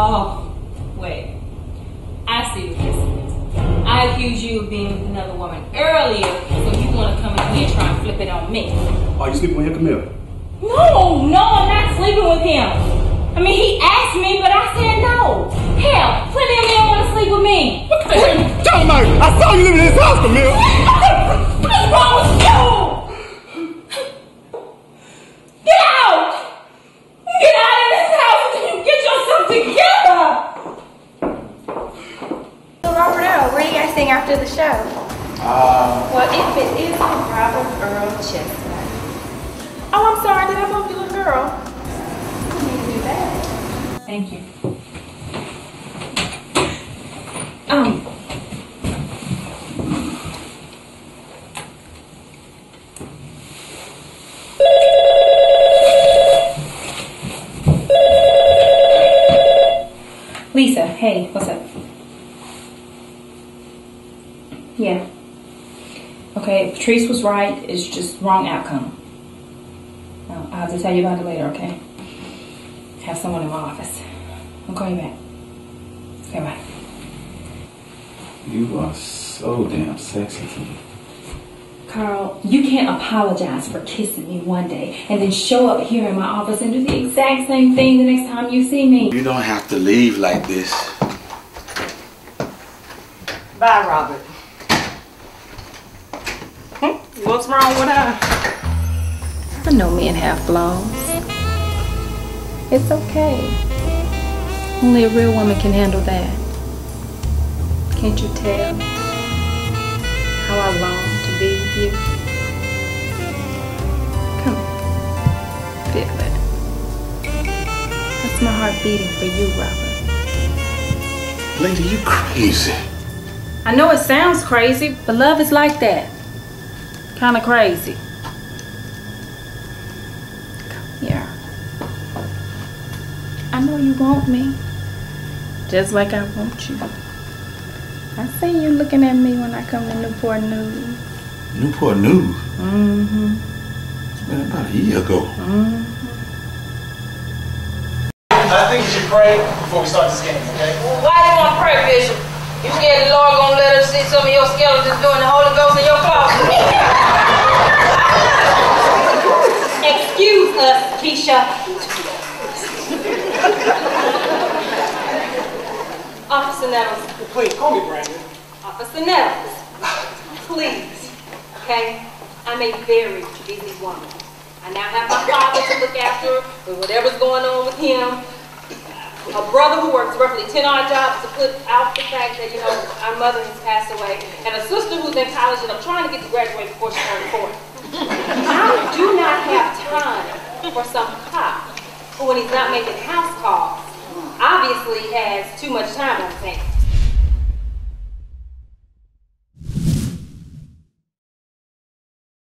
Oh, wait. I see what this is. I accused you of being with another woman earlier, so you want to come in here try and flip it on me. Are you sleeping with him, Camille? No, no, I'm not sleeping with him. I mean, he asked me, but I said no. Hell, plenty of men want to sleep with me. What the heck? Dynamite! I saw you living in this house, Camille! What's wrong with you? Get out! Get out of this house and you get yourself together! So Robert Earl, where you guys sing after the show? Uh, Well, if it isn't Robert Earl Chestnut. Oh, I'm sorry. Did I bump you, little girl? You need to do that. Thank you. Um. Lisa, hey, what's up? Yeah. Okay, Patrice was right. It's just wrong outcome. I'll have to tell you about it later, okay? Have someone in my office. I'll call you back. Okay, bye. you are so damn sexy to me. Carl, you can't apologize for kissing me one day and then show up here in my office and do the exact same thing the next time you see me. You don't have to leave like this. Bye, Robert. What's wrong with her? I know men have flaws. It's okay. Only a real woman can handle that. Can't you tell how I long to be with you? Come on. Feel it. That's my heart beating for you, Robert. Lady, you crazy. I know it sounds crazy, but love is like that. Kind of crazy. Come here. I know you want me. Just like I want you. I see you looking at me when I come to Newport News. Newport News. Mm-hmm. It's been about a year ago. Mm. I think you should pray before we start this game, okay? Why do you want to pray, Bishop? You scared the Lord gonna let us see some of your skeletons doing the Holy Ghost in your closet? Officer Nettles. Please, call me Brandon. Uh, Officer Nettles. Please. Okay? I'm a very busy woman. I now have my father to look after with whatever's going on with him. A brother who works roughly 10 odd jobs to put out the fact that, you know, our mother has passed away. And a sister who's in college and I'm trying to get to graduate before she turns 40. I do not have time for some cop who, when he's not making house calls, obviously has too much time on his hands.